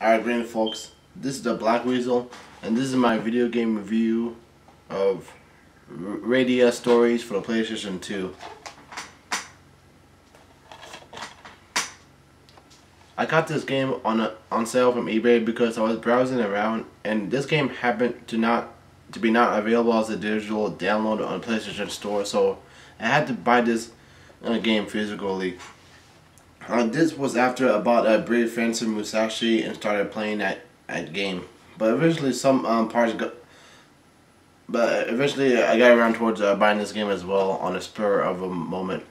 Alright, great folks, this is the Black Weasel, and this is my video game review of Radiata Stories for the PlayStation 2. I got this game on a, on sale from eBay because I was browsing around, and this game happened to not to be not available as a digital download on PlayStation Store, so I had to buy this uh, game physically. Uh, this was after I bought a Brave Fencer Musashi and started playing that, that game. But eventually some um, parts got... But eventually I got around towards uh, buying this game as well on a spur of a moment.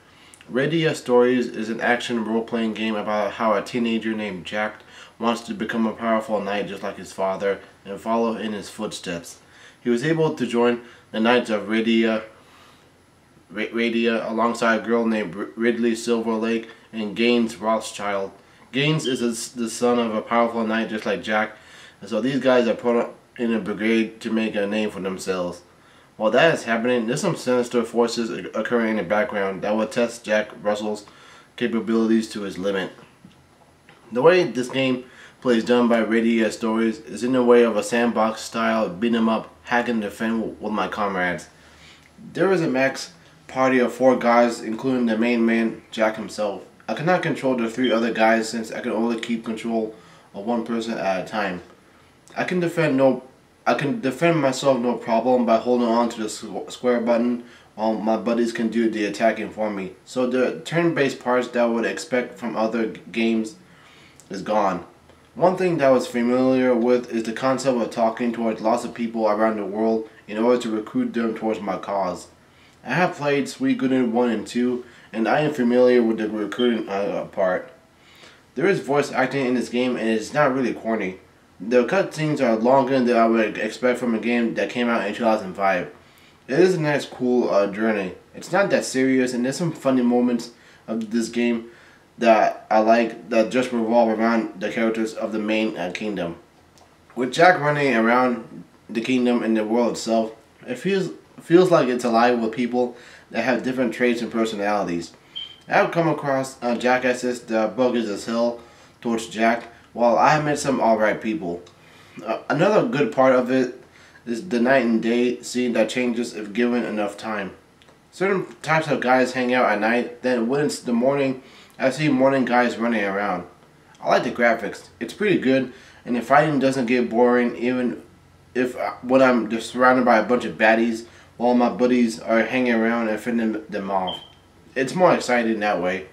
Radiata Stories is an action role-playing game about how a teenager named Jack wants to become a powerful knight just like his father and follow in his footsteps. He was able to join the Knights of Radiata Radiata alongside a girl named Ridley Silverlake and Gaines Rothschild. Gaines is a, the son of a powerful knight just like Jack, and so these guys are put in a brigade to make a name for themselves. While that is happening, there's some sinister forces occurring in the background that will test Jack Russell's capabilities to his limit. The way this game plays done by Radiata Stories is in the way of a sandbox style beat 'em up hack and defend with my comrades. There is a max party of four guys, including the main man, Jack himself. I cannot control the three other guys since I can only keep control of one person at a time. I can defend no I can defend myself no problem by holding on to the square button while my buddies can do the attacking for me. So the turn-based parts that I would expect from other games is gone. One thing that I was familiar with is the concept of talking towards lots of people around the world in order to recruit them towards my cause. I have played Suikoden 1 and 2, and I am familiar with the recruiting uh, part. There is voice acting in this game, and it's not really corny. The cutscenes are longer than I would expect from a game that came out in 2005. It is a nice, cool uh, journey. It's not that serious, and there's some funny moments of this game that I like that just revolve around the characters of the main uh, kingdom. With Jack running around the kingdom and the world itself, it feels feels like it's alive with people that have different traits and personalities. I've come across uh, jackasses that buggers as hell towards Jack, while I have met some alright people. Uh, another good part of it is the night and day scene that changes if given enough time. Certain types of guys hang out at night, then when it's the morning, I see morning guys running around. I like the graphics. It's pretty good, and the fighting doesn't get boring even if uh, when I'm just surrounded by a bunch of baddies while my buddies are hanging around and fending them off. It's more exciting that way.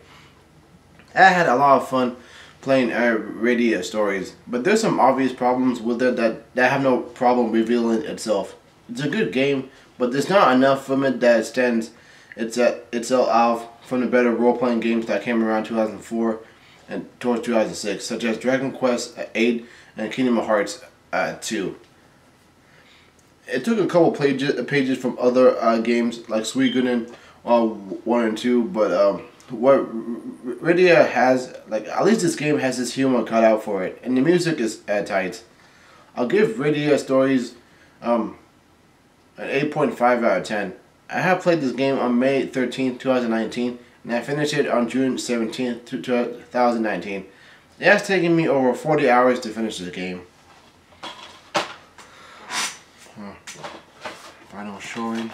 I had a lot of fun playing uh, Radiata stories, but there's some obvious problems with it that, that have no problem revealing itself. It's a good game, but there's not enough from it that stands it's at, itself out from the better role-playing games that came around 2004 and towards 2006, such as Dragon Quest 8 and Kingdom Hearts uh, 2 it took a couple pages pages from other uh, games like Suikoden uh, one and two, but um, what Radiata has like at least this game has this humor cut out for it, and the music is at tight. I'll give Radiata Stories um, an eight point five out of ten. I have played this game on May 13, 2019, and I finished it on June 17, 2019. It has taken me over 40 hours to finish this game. Final showing.